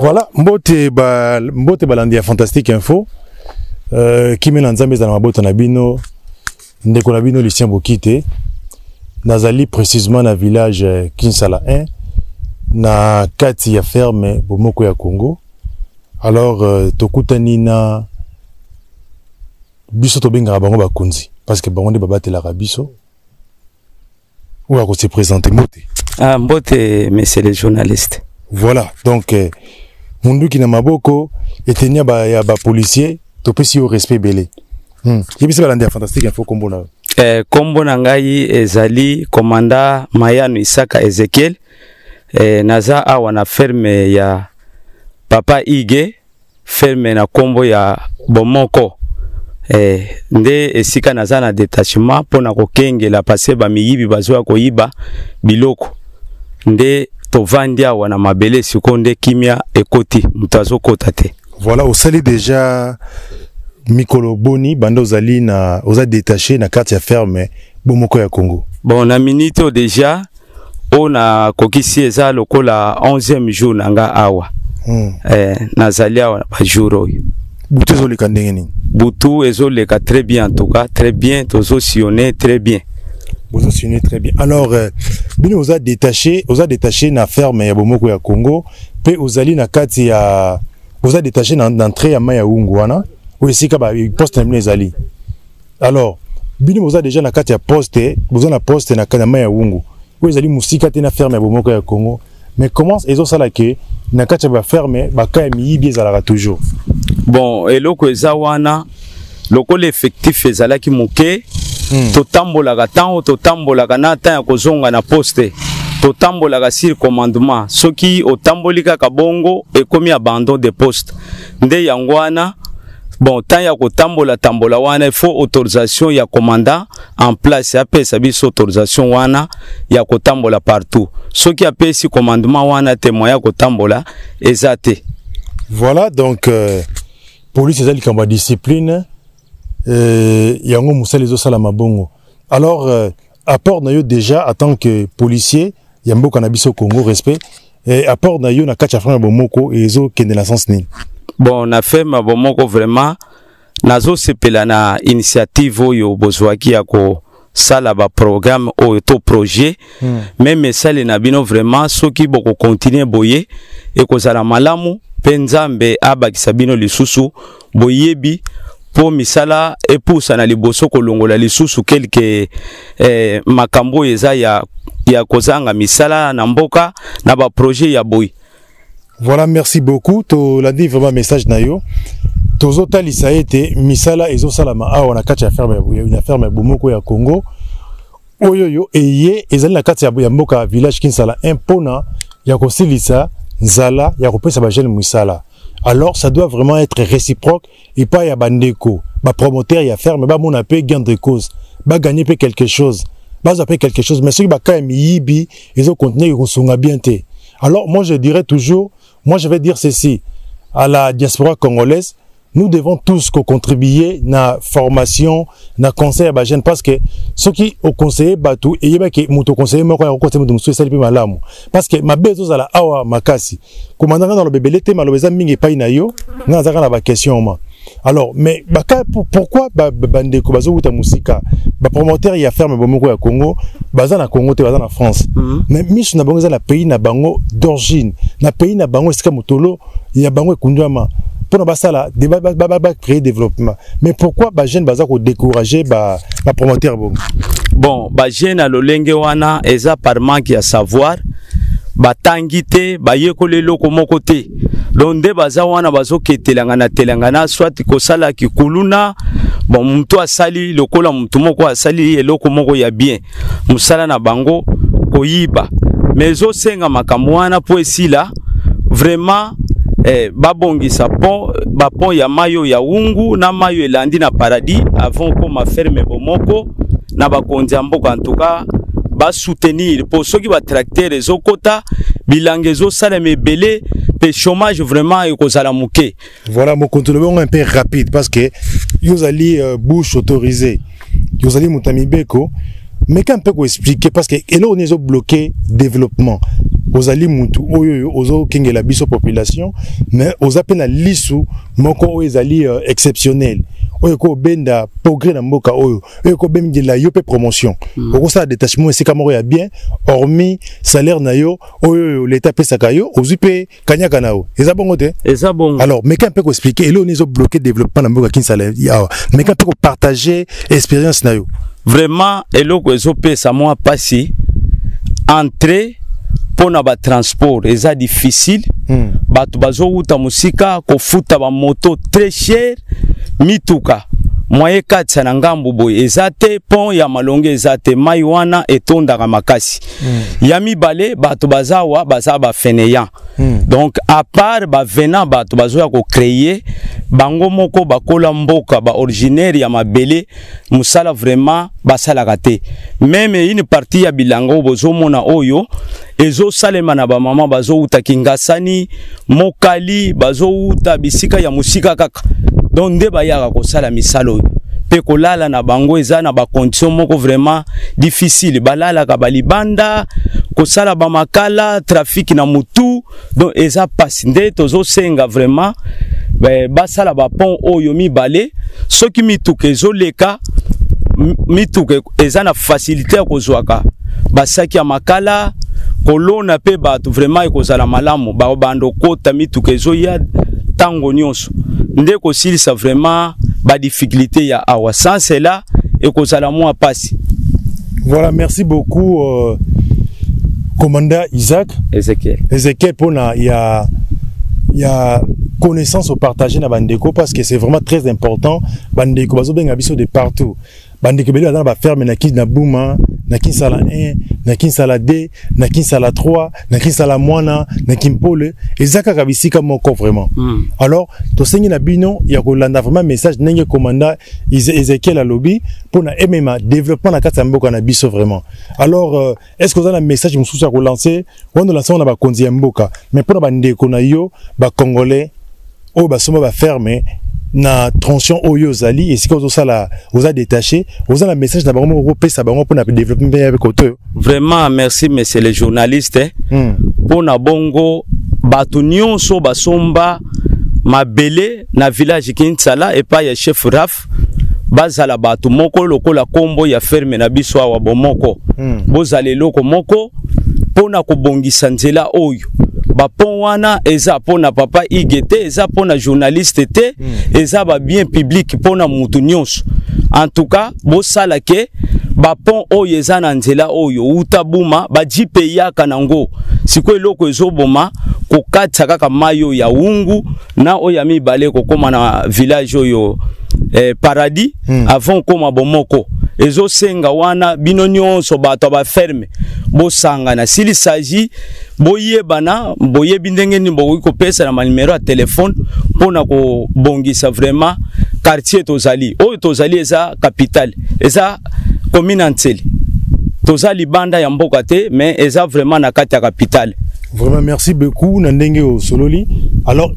voilà mbote ba mbote balandi ya fantastique info. Euh, kimela nzambe ezala mabota na bino ndeko na bino lucien bokite nazali précisement na village eh, kinsala 1 na kati ya ferme bomoko ya congo. Alors euh, tokutani na biso tobengaka bango bakonzi parce que bango nde babatelaka biso. Oyo akose présente mbote? Ah, mbote, monsieur le journaliste. voilà donc eh, munduki na maboko eteni ya ba- ya bapolisier topesi yo respect ebele hmm. balandi ya fantastique info kombo na yo Eh, kombo na ngai ezali komanda mayano isaka ezekiel. Eh, naza awa na ferme ya papa ige ferme na kombo ya bomoko. Eh, nde esika naza na detachement mpo na kokengela pase bamiyibi bazwa koyiba biloko. Nde tovandi awa na mabele sikoyo nde kimia ekoti moto azokota te. Voilà osali déjà mikolo boni banda ozali na oza détaché na kati ya ferme bomoko ya congo. Bon na minute oyo deja oyo nakokisi eza lokola 11e jour na nga awa. Hmm. eh, nazali awa bajour oyo. Butu ezoleka ndenge nini? Butu ezoleka très bien en tout cas très bien tozosione très bien. Bozosuni très bien. Alors euh, bino oza détaché oza détaché na ferme ya bomoko ya congo mpe ozali na kati ya oza détaché na entrée ya mai ya ungu wana oyo esika poste na bino ezali. Alors bino boza déjà na kati ya poste boza na poste na, na mai ya ungu oyo ezali mosika te na ferme ya bomoko ya congo. Mais comment ezosala ke na kati ya baferme baka ya miyibi ezalaka toujours? Bon eloko eza wana lokola effectif ezalaki moke. Hmm. totambolaka ntango totambolaka na ntan ya kozonga na poste. Totambolaka sur commandement. Soki otamboli kaka bongo ekomi abandon de poste. Nde yango wana bon ntan ya kotambola tambola wana il faut autorisation ya commandant en place apesa biso autorisation wana ya kotambola partout. Soki apesi commandement wana te moya ya kotambola eza voilà donc euh, police eza likambo discipline euh, yango mosala ezosalama bongo alors euh, apport na yo déjà en tant que policier ya mboka na congo respect eh, apport na yo na kati ya frame ya bomoko na sens nini? Bon na ferme bomoko vraiment nazosepela na initiative oyo bozwaki ya kosala baprogramme oyo to projet Hmm. meme esali na bino vraiment soki bokokontinue boye ekozala malamu mpe nzambe abakisa bino lisusu boyebi mpo misala epusa na liboso kolongola lisusu kelke eh, makambo oyo eza ya, ya kozanga misala na mboka na baprojet ya boye voilà merci beaucoup. Tolandi vraiment message na yo. Tozotalisa ete misala ezosalama awa na kati ya ferme ya- ya ferme ya bomoko ya congo. Oyo yo eye ezali na kati ya mboka village kinsala. Un mpona ya kosilisa nzala ya kopesa bajeune misala alors ça doit vraiment être réciproque epai ya bandeko. Bapromoteur ya ferme bamona mpe gain de cause. Baganye mpe quelque chose. Bazwa mpe quelque chose. Mais soki baka ya miyibi ezokontinue kosunga bien alors moi je dirais toujours moi je vais dire ceci. À la diaspora congolaise nous devons tous contribuer na formation na conseil ya bajeune parce que soki oconseille bato eyebaki moto oconseille moko ya kokonseille moto mosusu esali mpe malamu parce que mabe ezozala awa makasi komanda nga na loba ebele te maloba eza mingi epai na yo nga nazaka na baquestion ma alors mais baka pour- pourquoi ba- ba- bandeko bazowuta mosika bapromoteur ya ferme bomoko ya congo baza na congo te baza na france. Mhm. mais miso na bango eza na pays na bango d'origine. Na pays na bango esika motolo ya bango ekundwama. Mpona basala bacréer développement. Mais pourquoi bajeune baza kodécourage bapromoteur bongo? Bon bajeune na lolenge wana eza par manque ya savoir. Batangi te bayekoli eloko moko te donc nde baza wana bazoketelanga na telanga na swati kosala kikuluna bon mutu asali lokola mutu moko asali eloko moko ya bien. Mosala na bango koyiba. Mais ezosenga makambo wana mpo esila vraiment eh, babongisa pont bapont ya mai oyo ya wungu na mai oyo elandi na paradis avant koma ferme bomoko na bakonzi ya mboka. Cas basoutenir. Mpo soki batracteur ezokɔta bilanga ezosalema ebele mpe chômage vraiment ekozala moke. Voilà mokonzi lobi yango un peu rapide parce que yo ozali uh, bouche autorisé yo ozali moto ya mibeko meka mpe koexplike parce que eloko nini ezobloke développement. Ozali mutu oyo ozokengela biso population mais oza mpe na lisu moko oyo ezali uh, exceptionnel oyo ekobenda progrès na mboka oyo. Oyo ekobengela yo mpe promotion. Mm. okosala détachement esika moko ya bien hormis salaire na yo oyo oyo leta apesaka yo ozwi mpe kanyaka na yo. Eza bongo te? Eza bongo. Alors meka mpe koexplike eloko nini ezobloke développement na mboka kinsala awa meka mpe kopartage expérience na yo. Vraiment eloko ezopesa mwa mpasi entrée mpo na batransport eza difficile mm. bato bazowuta mosika kofuta bamoto très cher mituka mwa ekatisa na ngambu boye eza te pont ya malonge eza te mai wana etondaka makasi mm. ya mibale bato baza awa baza bafeneyan mm. donc à part bavenant bato bazoya kocreye bango moko bakola mboka baoriginaire ya mabele mosala vraiment basalaka te meme une partie ya bilanga oyo bozomona oyo ezosalema na bamama bazowuta kingasani mokali bazowuta bisika ya mosika kaka. Donc nde bayaka kosala misala oyo mpe kolala na bango eza na bacondition moko vraiment difficile balalaka balibanda kosala bamakala trafiki na mutu donc eza pasi. Nde tozosenga vraiment basala bapont oyo mibale. Soki mituka ezoleka mituka eza na facilité ya kozwaka. Basaki ya makala kolona mpe bato vraiment ekozala malamu. Babanda okota mituka ezoya ntango nyonso. Nde kosilisa vraiment badifficulté ya awa. Sans cela ekozala mwa pasi voilà merci beaucoup euh, commandant isaac. Ezekiel. Ezekiel mpona ya ya connaissance opartage na bandeko parce que c'est vraiment très important. Bandeko bazobenga biso de partout bandeko ebele baza na baferme na buma na kinsala 1 na kinsala 2 na kinsala 3 na kinsala mwana na kimpole eza kaka bisika moko vraiment. Mm. alors tosengi na bino ya kolanda vraiment message ndenge komanda ezekiel alobi mpona emema développement na kati ya mboka na biso vraiment. Alors euh, est ce que oza na message mosusu ya kolancer? Wana olancer na bakonzi ya mboka. Mais mpona bandeko na yo bacongolais oyo basomba baferme na tension oyo ozali esika ozosala oza détaché oza na message na bango moko kopesa bango mpona développement ya oyo vraiment merci monsieur le journaliste mpona mm. bongo bato nyonso basomba mabele na village kinsala epai ya chef raf. Bazala bato moko lokola nkombo ya ferme na biso awa bomoko. Mm. bozala eloko moko mpona kobongisa nzela oyo bapont wana eza mpona papa ige te eza mpona journaliste te mm. eza babien public mpona mutu nyonso en tout cas bosala ke bapont oyo eza na nzela oyo uta buma bajipe eyaka nango sikoyo eloko ezoboma kokatisa kaka mai oyo ya wungu na oyo ya mibale kokóma na village oyo eh, paradis mm. avant koma bomoko ezosenga wana bino nyonso bato ya baferme. Bosangana s'il s'agit boyebana boyebi ndenge nini bokoki kopesa na manimero ya telefone mpona kobongisa vraiment quartier tozali. Oyo tozali eza capitale eza commune antseli. Toza libanda ya mboka te mais eza vraiment na kati ya capitale. Vraiment merci beaucoup na ndenge osololi alors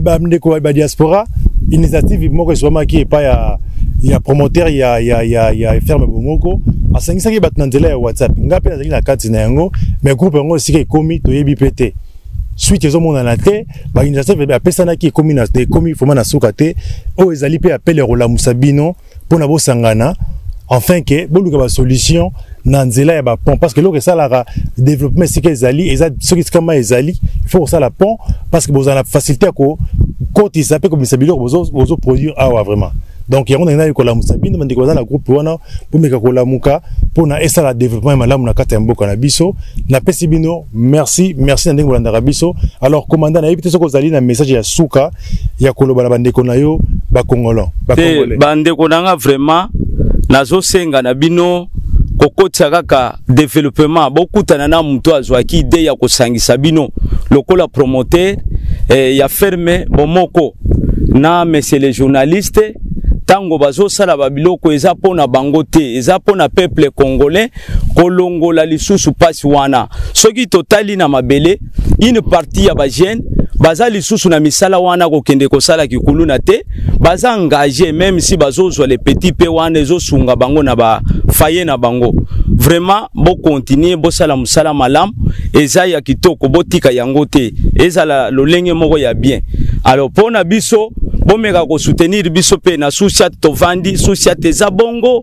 bandeko badiaspora initiative moko esomaki epai ya ya promoteur ya, ya, ya, ya ferme bomoko. Asangisaki bato na nzela ya whatsapp. Nga mpe nazali na kati na yango mais groupe yango esika ekomi toyebi mpe te. Suite ezomonana te bainitiative apesanaki ekomi ekomi vraimen na suka te. Oyo ezali mpe apele ya kolamusa bino mpona bosangana. Enfin ke boluka basolution na nzela ya bapont parce que eloko esalaka développement esika ezali eza soki esika mai ezali il faut kosala pont. Parce que bozala na facilité ya kokotisa mpe komisa biloko bozoproduire awa vraiment donc yango ndenge nali kolamusa bino bandeko baza na groupe wana bomeka kolamuka mpona esala développement ya malamu na kati ya mboka na biso. Napesi bino merci merci na ndenge bolandaka biso. Alors komanda nayebi te soki ozali na message ya suka ya koloba na bandeko na yo bakongolan te bandeko na nga vraiment nazosenga na bino kokotisa kaka développement. Bokutana na moto azwaki ide ya kosangisa bino. Lokola promoteur eh, ya ferme bomoko. Na monsieur le journaliste ntango bazosala babiloko eza mpo na bango te. Eza mpo na peuple congolais kolongola lisusu mpasi wana. Soki totali na mabele une partie ya bagene baza lisusu na misala wana kokende kosala kikuluna te. Baza engage même si bazozwa le petit pe wana ezosunga bango na bafaye na bango. Vraiment bokontinue bosala mosala malamu. Eza ya kitoko botika yango te. Ezala lolenge moko ya bien. Alors mpo na biso bomeka kosoutenir biso mpe na susiate tovandi. Susiate eza bongo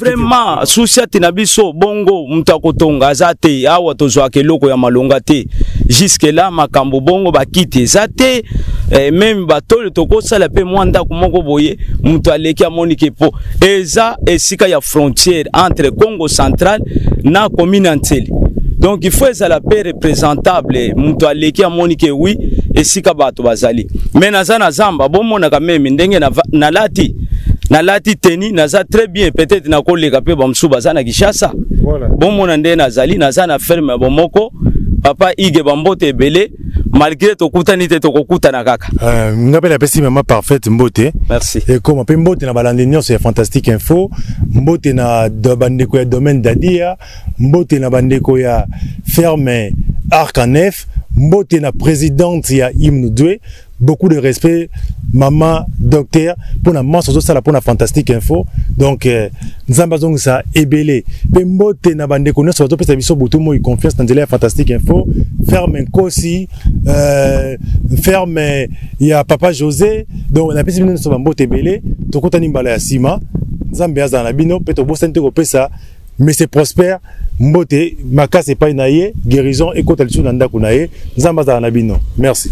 vraiment susiate na biso bongo moto akotonga aza te. Awa tozwaka eloko ya malonga te. Juske la makambo bongo bakiti eza te. Eh, meme batole tokosala mpe mwa ndako moko boye moto aleki amonike mpo. Eza esika ya frontière entre congo central na commune ya ntseli donc il faut ezala mpe représentable. Moto aleki amoni ke wi esika bato bazali. Me naza na zamba bomonaka meme ndenge nalati nalati teni naza très bien peut-être nakoleka mpe bamosusu baza na kishasa voilà. bomona nde nazali naza na ferme ya bomoko papa ige bambote ebele malgré tokutani te tokokutana kaka. Uh, nga mpe napesi mama parfaite mbote. Merci. Ekoma mpe mbote na balandi nyonso ya fantastique info mbote na bandeko ya domaine dadia mbote na bandeko ya ferme arc en nef mbote na présidente ya hymne 2 beaucoup de respect mama docteur. Mpona manso ozosala mpona fantastique info. Donc eh, nzambe azongisa ebele mpe mbote na bandeko nyonso bazopesa biso butu moi confiance na nzela ya fantastique info. Ferme nkosi euh, ferme ya papa josé. Donc napesi bino nyonso bambote ebele tokutani mbala ya nsima nzambe azala na bino mpe tobosani te kopesa mese prosper mbote makasi epai na ye guérison ekota lisusu na ndako na ye nzambe azala na bino merci.